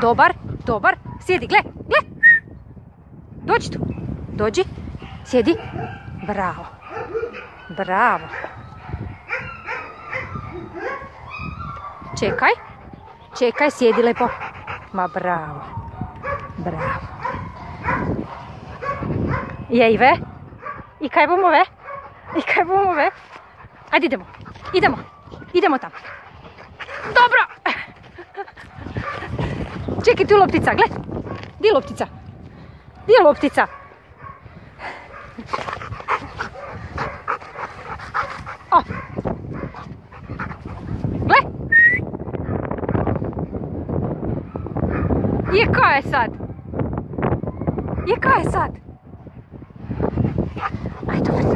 Dobar, dobar. Sjedi, gle, gle. Dođi tu. Dođi. Sjedi. Bravo. Bravo. Čekaj. Čekaj, sjedi lepo. Ma bravo. Bravo. Jej ve? I kaj bomo ve? I kaj bomo ve? Ajde idemo. Idemo. Idemo tamo. Dobro. Čekaj, tu loptica, gled. Di je loptica? Di je loptica? Gle. Je, ko je sad? Je, ko je sad? Ajde, dobro.